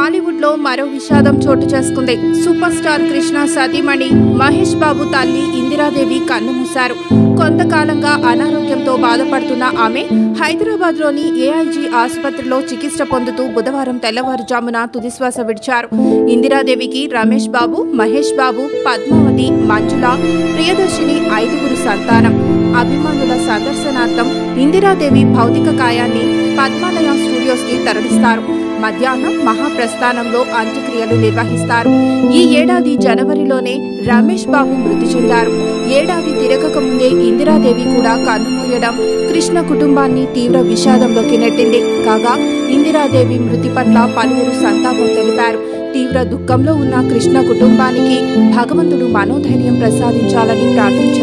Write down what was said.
టాలీవుడ్లో మరో విషాదం చోటు చేసుకుంది. సూపర్ స్టార్ కృష్ణ సతీమణి మహేష్ బాబు తల్లి ఇందిరాదేవి కన్నుమూశారు కొంతకాలంగా అనారోగ్యంతో బాధపడుతున్న ఆమె హైదరాబాద్లోని ఏఐజీ ఆసుపత్రిలో చికిత్స పొందుతూ బుధవారం తెల్లవారుజామున తుదిశ్వాస విడిచారు. ఇందిరాదేవికి రమేష్ బాబు మహేష్ బాబు పద్మావతి మంజుల ప్రియదర్శిని ఐదుగురు సంతానం. అభిమానుల సందర్శనార్థం ఇందిరాదేవి భౌతిక కాయాన్ని పద్మాలయ స్టూడియోస్ నిర్వహిస్తారు. మధ్యాహ్నం మహాప్రస్థానంలో అంత్యక్రియలు నిర్వహిస్తారు. ఈ ఏడాది జనవరిలోనే రమేష్ బాబు మృతి చెందారు. ఏడాది తిరగక ముందే ఇందిరాదేవి కూడా కన్నుమూయడం కృష్ణ కుటుంబాన్ని తీవ్ర విషాదంలోకి నెట్టింది. కాగా ఇందిరాదేవి మృతి పట్ల పలువురు సంతాపం తెలిపారు. తీవ్ర దుఃఖంలో ఉన్న కృష్ణ కుటుంబానికి భగవంతుడు మనోధైర్యం ప్రసాదించాలని ప్రార్థించారు.